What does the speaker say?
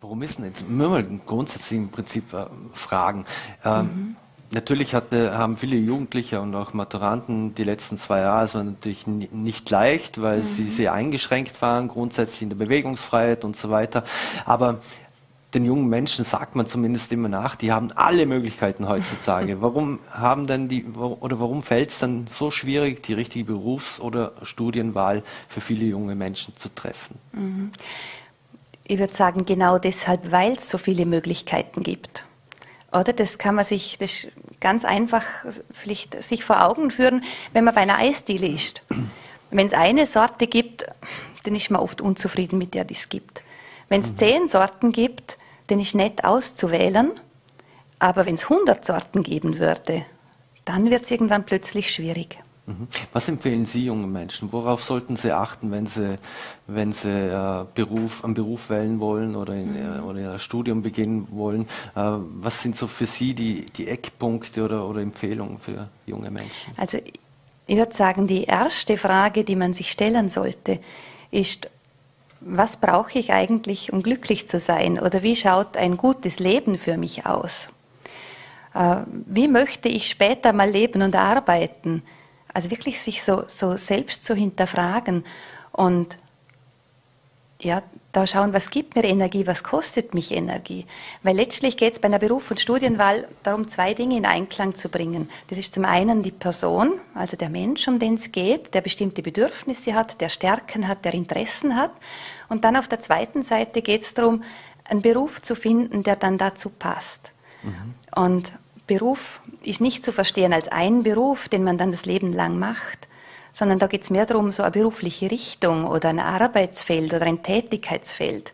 Warum ist denn jetzt, müssen wir grundsätzlich im Prinzip äh, fragen. Ähm, mhm. Natürlich hatte, haben viele Jugendliche und auch Maturanten die letzten zwei Jahre, es war natürlich nicht leicht, weil mhm. sie sehr eingeschränkt waren, grundsätzlich in der Bewegungsfreiheit und so weiter. Aber den jungen Menschen sagt man zumindest immer nach, die haben alle Möglichkeiten heutzutage. Warum haben denn die oder warum fällt es dann so schwierig, die richtige Berufs- oder Studienwahl für viele junge Menschen zu treffen? Mhm ich würde sagen, genau deshalb, weil es so viele Möglichkeiten gibt. Oder das kann man sich das ganz einfach vielleicht sich vor Augen führen, wenn man bei einer Eisdiele ist. Wenn es eine Sorte gibt, dann ist man oft unzufrieden mit der, die es gibt. Wenn es mhm. zehn Sorten gibt, dann ist nett auszuwählen. Aber wenn es hundert Sorten geben würde, dann wird es irgendwann plötzlich schwierig. Mhm. Was empfehlen Sie jungen Menschen? Worauf sollten sie achten, wenn sie, wenn sie äh, Beruf, einen Beruf wählen wollen oder, in, äh, oder ein Studium beginnen wollen? Äh, was sind so für Sie die, die Eckpunkte oder, oder Empfehlungen für junge Menschen? Also ich würde sagen, die erste Frage, die man sich stellen sollte, ist, was brauche ich eigentlich, um glücklich zu sein? Oder wie schaut ein gutes Leben für mich aus? Äh, wie möchte ich später mal leben und arbeiten? Also wirklich sich so, so selbst zu hinterfragen und ja, da schauen, was gibt mir Energie, was kostet mich Energie. Weil letztlich geht es bei einer Beruf- und Studienwahl darum, zwei Dinge in Einklang zu bringen. Das ist zum einen die Person, also der Mensch, um den es geht, der bestimmte Bedürfnisse hat, der Stärken hat, der Interessen hat. Und dann auf der zweiten Seite geht es darum, einen Beruf zu finden, der dann dazu passt. Mhm. Und Beruf ist nicht zu verstehen als ein Beruf, den man dann das Leben lang macht, sondern da geht es mehr darum, so eine berufliche Richtung oder ein Arbeitsfeld oder ein Tätigkeitsfeld.